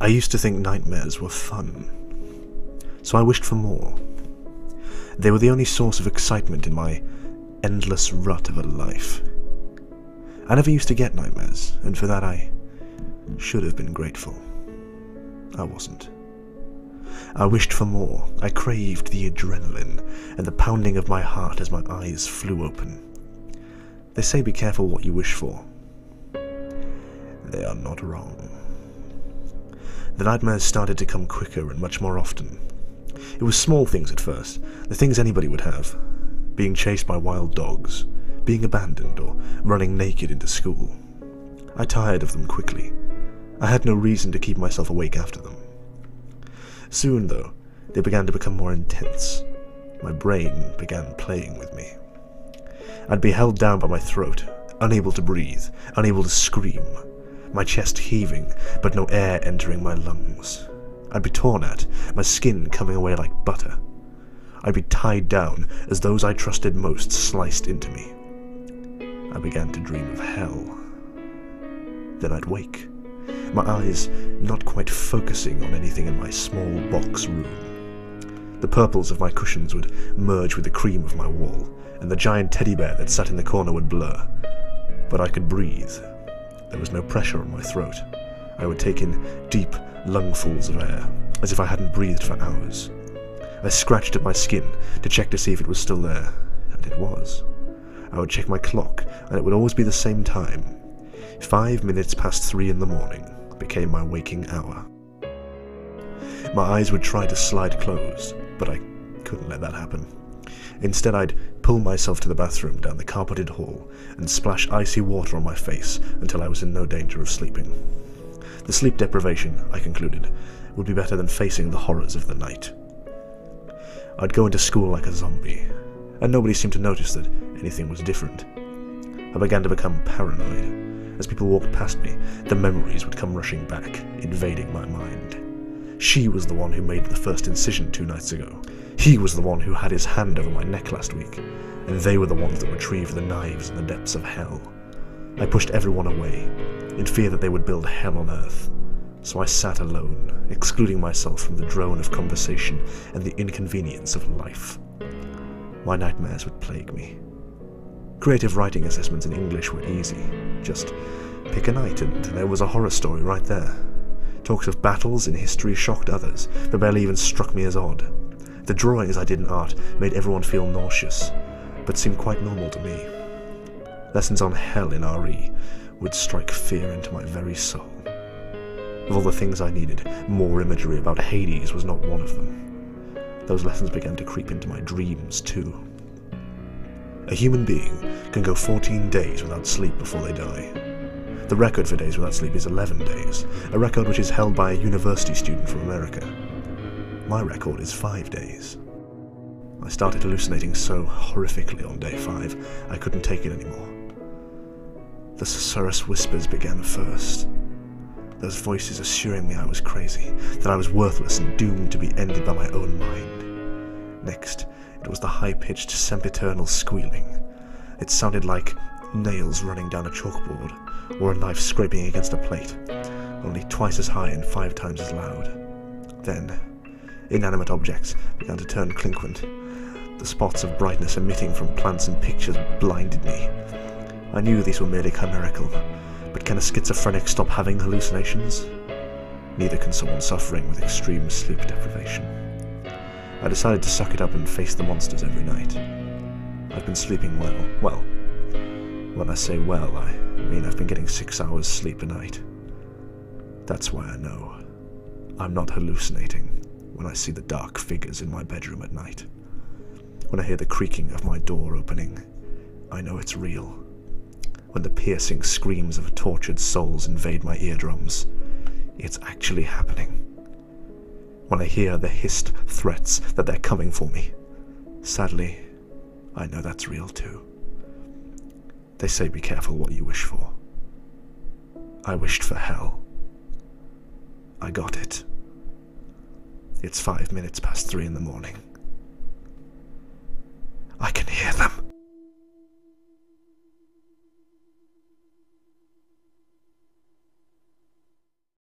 I used to think nightmares were fun, so I wished for more. They were the only source of excitement in my endless rut of a life. I never used to get nightmares, and for that I should have been grateful. I wasn't. I wished for more. I craved the adrenaline and the pounding of my heart as my eyes flew open. They say be careful what you wish for. They are not wrong. The nightmares started to come quicker and much more often. It was small things at first, the things anybody would have being chased by wild dogs, being abandoned, or running naked into school. I tired of them quickly. I had no reason to keep myself awake after them. Soon, though, they began to become more intense. My brain began playing with me. I'd be held down by my throat, unable to breathe, unable to scream, my chest heaving, but no air entering my lungs. I'd be torn at, my skin coming away like butter. I'd be tied down as those I trusted most sliced into me. I began to dream of hell. Then I'd wake my eyes not quite focusing on anything in my small box room. The purples of my cushions would merge with the cream of my wall, and the giant teddy bear that sat in the corner would blur. But I could breathe. There was no pressure on my throat. I would take in deep lungfuls of air, as if I hadn't breathed for hours. I scratched at my skin to check to see if it was still there, and it was. I would check my clock, and it would always be the same time. Five minutes past three in the morning became my waking hour. My eyes would try to slide closed, but I couldn't let that happen. Instead, I'd pull myself to the bathroom down the carpeted hall and splash icy water on my face until I was in no danger of sleeping. The sleep deprivation, I concluded, would be better than facing the horrors of the night. I'd go into school like a zombie, and nobody seemed to notice that anything was different. I began to become paranoid. As people walked past me, the memories would come rushing back, invading my mind. She was the one who made the first incision two nights ago. He was the one who had his hand over my neck last week. And they were the ones that retrieved the knives in the depths of hell. I pushed everyone away, in fear that they would build hell on earth. So I sat alone, excluding myself from the drone of conversation and the inconvenience of life. My nightmares would plague me. Creative writing assessments in English were easy. Just pick a night, and there was a horror story right there. Talks of battles in history shocked others, but barely even struck me as odd. The drawings I did in art made everyone feel nauseous, but seemed quite normal to me. Lessons on hell in RE would strike fear into my very soul. Of all the things I needed, more imagery about Hades was not one of them. Those lessons began to creep into my dreams, too. A human being can go 14 days without sleep before they die. The record for days without sleep is 11 days, a record which is held by a university student from America. My record is 5 days. I started hallucinating so horrifically on day 5, I couldn't take it anymore. The susurrus whispers began first. Those voices assuring me I was crazy, that I was worthless and doomed to be ended by my own mind. Next, it was the high-pitched, sempiternal squealing. It sounded like nails running down a chalkboard, or a knife scraping against a plate, only twice as high and five times as loud. Then, inanimate objects began to turn clinquant. The spots of brightness emitting from plants and pictures blinded me. I knew these were merely chimerical, but can a schizophrenic stop having hallucinations? Neither can someone suffering with extreme sleep deprivation. I decided to suck it up and face the monsters every night. I've been sleeping well. Well, when I say well, I mean I've been getting six hours sleep a night. That's why I know I'm not hallucinating when I see the dark figures in my bedroom at night. When I hear the creaking of my door opening, I know it's real. When the piercing screams of tortured souls invade my eardrums, it's actually happening when I hear the hissed threats that they're coming for me. Sadly, I know that's real too. They say be careful what you wish for. I wished for hell. I got it. It's five minutes past three in the morning.